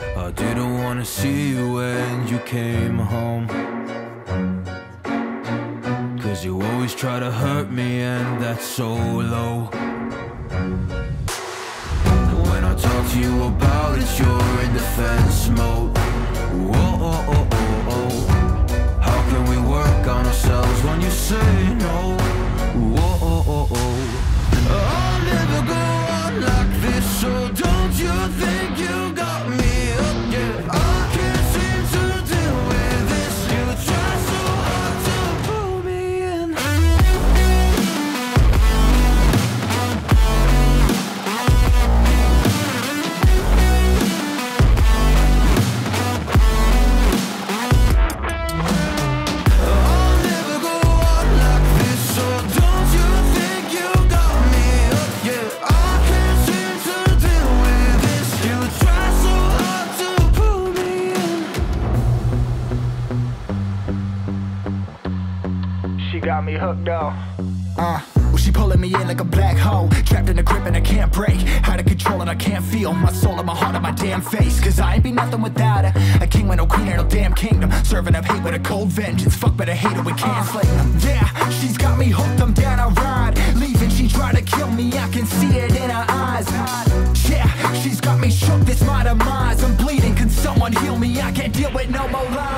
I didn't wanna see you when you came home. Cause you always try to hurt me, and that's so low. When I talk to you about it, you're in defense mode. Whoa, oh, oh, oh, oh. How can we work on ourselves when you say got me hooked up. Uh, she pulling me in like a black hole. Trapped in a grip and I can't break. Out of control and I can't feel my soul and my heart on my damn face. Cause I ain't be nothing without her. A king with no queen and no damn kingdom. Serving up hate with a cold vengeance. Fuck, but I hate it, we can't slay. Yeah, she's got me hooked, I'm down, I ride. Leaving, she try to kill me, I can see it in her eyes. Yeah, she's got me shook, this my demise. I'm bleeding, can someone heal me? I can't deal with no more lies.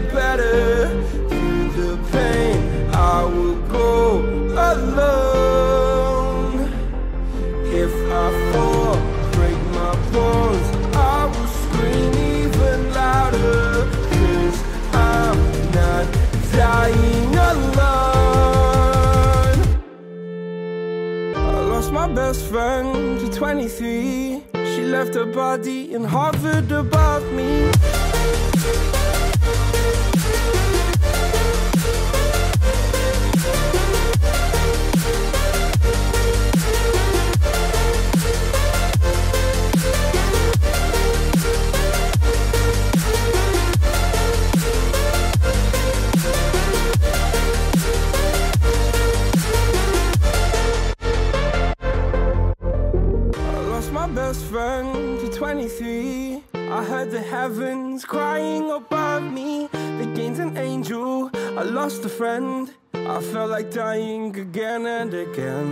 Get better. Through the pain, I will go alone. If I fall, break my bones, I will scream even I'm not dying alone. I lost my best friend to 23. She left her body in Harvard above me. Best friend to 23. I heard the heavens crying above me. They gained an angel. I lost a friend. I felt like dying again and again.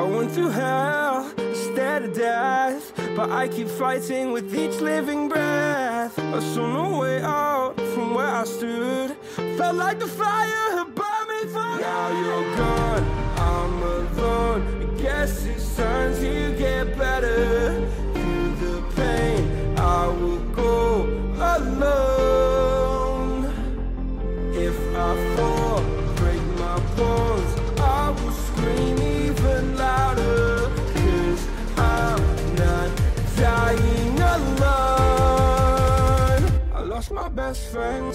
I went through hell instead of death. But I keep fighting with each living breath. I saw no way out from where I stood. Felt like the fire had burned me through. Now you're gone. I'm alone. I guess it's time to lost my best friend.